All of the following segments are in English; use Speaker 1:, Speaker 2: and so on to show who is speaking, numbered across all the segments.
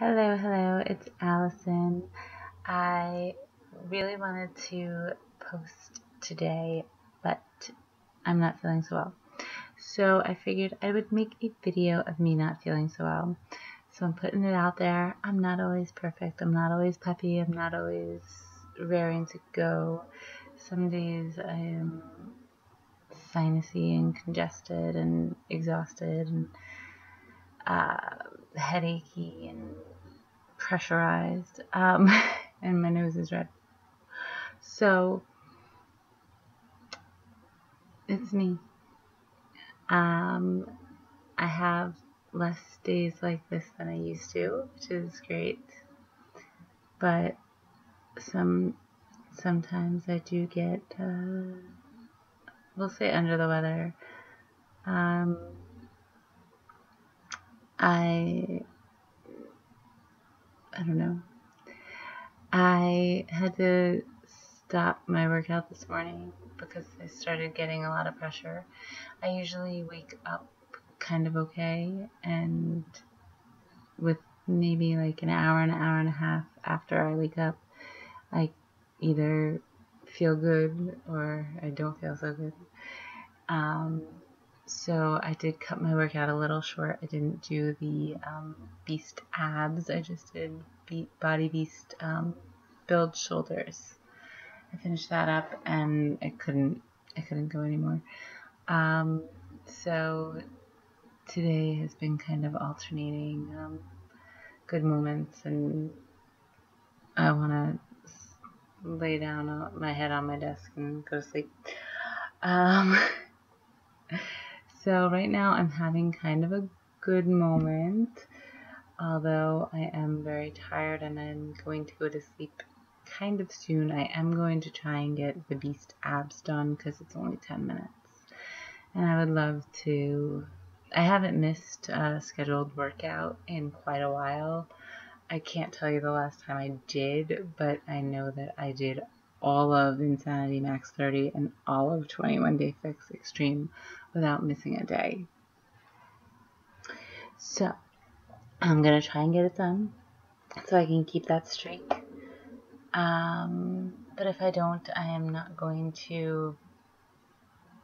Speaker 1: Hello, hello, it's Allison. I really wanted to post today, but I'm not feeling so well. So I figured I would make a video of me not feeling so well. So I'm putting it out there. I'm not always perfect. I'm not always peppy. I'm not always raring to go. Some days I am sinusy and congested and exhausted and uh, headachy pressurized, um, and my nose is red. So it's me. Um, I have less days like this than I used to, which is great. But some sometimes I do get, uh, we'll say, under the weather. Um, I I don't know. I had to stop my workout this morning because I started getting a lot of pressure. I usually wake up kind of okay and with maybe like an hour and an hour and a half after I wake up I either feel good or I don't feel so good. Um, so I did cut my workout a little short. I didn't do the um, beast abs. I just did body beast um, build shoulders. I finished that up and I couldn't I couldn't go anymore. Um, so today has been kind of alternating um, good moments and I want to lay down my head on my desk and go to sleep. So right now I'm having kind of a good moment, although I am very tired and I'm going to go to sleep kind of soon. I am going to try and get the beast abs done because it's only 10 minutes. And I would love to, I haven't missed a scheduled workout in quite a while. I can't tell you the last time I did, but I know that I did all of Insanity Max 30 and all of 21 Day Fix Extreme without missing a day. So, I'm going to try and get it done so I can keep that streak. Um, but if I don't, I am not going to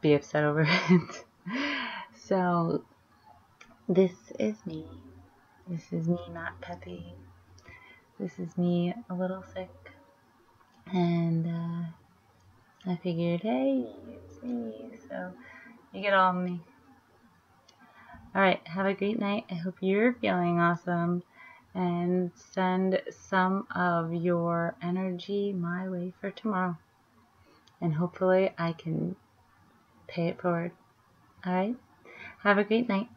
Speaker 1: be upset over it. so, this is me. This is me not peppy. This is me a little sick and uh, I figured, hey, it's me, so you get all of me. Alright, have a great night. I hope you're feeling awesome, and send some of your energy my way for tomorrow. And hopefully I can pay it forward. Alright? Have a great night.